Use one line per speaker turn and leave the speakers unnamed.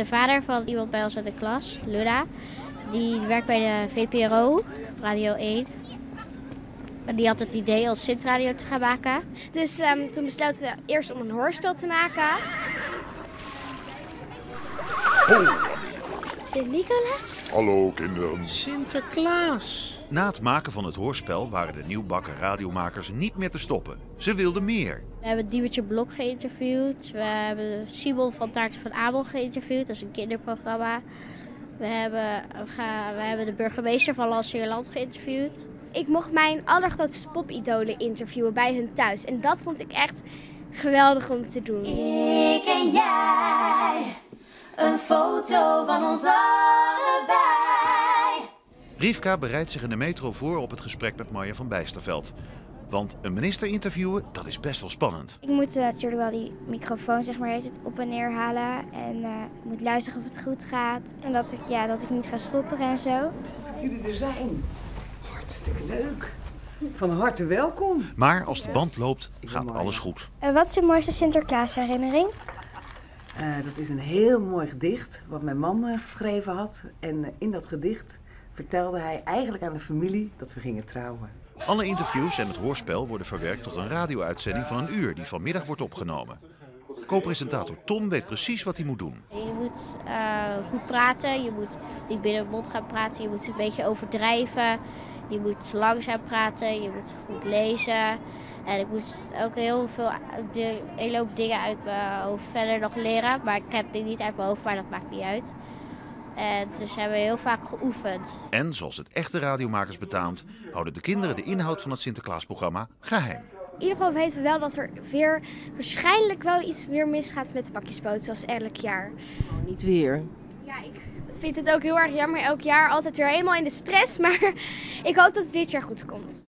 De vader van iemand bij ons in de klas, Luna, die werkt bij de VPRO, Radio 1. En die had het idee als Sint-radio te gaan maken.
Dus ehm, toen besloten we eerst om een hoorspel te maken. Sint-Nicolaas?
Hallo kinderen.
Sinterklaas.
Na het maken van het hoorspel waren de nieuwbakken radiomakers niet meer te stoppen. Ze wilden meer.
We hebben Diewertje Blok geïnterviewd. We hebben Simon van Taarten van Abel geïnterviewd. Dat is een kinderprogramma. We hebben, we gaan- we hebben de burgemeester van Lanceerland geïnterviewd.
Ik mocht mijn allergrootste popidolen interviewen bij hun thuis. En dat vond ik echt geweldig om te doen.
Ik en jij, een foto van ons allebei.
Rivka bereidt zich in de metro voor op het gesprek met Marja van Bijsterveld. Want een minister interviewen, dat is best wel spannend.
Ik moet eh, natuurlijk wel die microfoon zeg maar, het op en neer halen. En eh, ik moet luisteren of het goed gaat. En dat ik, ja, dat ik niet ga stotteren en zo.
dat jullie er zijn. Hartstikke leuk. Van harte welkom.
Maar als de band loopt, gaat alles goed.
En wat is je mooiste Sinterklaasherinnering?
Eh, dat is een heel mooi gedicht wat mijn man eh, geschreven had. En eh, in dat gedicht vertelde hij eigenlijk aan de familie dat we gingen trouwen.
Alle interviews en het hoorspel worden verwerkt tot een radio-uitzending van een uur die vanmiddag wordt opgenomen. Co-presentator Tom weet precies wat hij moet doen.
Je moet eh, goed praten, je moet niet binnen de mond gaan praten, je moet een beetje overdrijven. Je moet langzaam praten, je moet goed lezen. En ik moest ook heel veel, hele hoop dingen uit mijn hoofd verder nog leren. Maar ik heb die niet uit mijn hoofd, maar dat maakt niet uit. En dus hebben we heel vaak geoefend.
En zoals het echte radiomakers betaamt, houden de kinderen de inhoud van het Sinterklaasprogramma geheim.
In ieder geval weten we wel dat er weer waarschijnlijk wel iets meer misgaat met de pakjesboot, zoals elk jaar.
Niet weer.
Ja, ik vind het ook heel erg jammer elk jaar altijd weer helemaal in de stress. Maar ik hoop dat het dit jaar goed komt.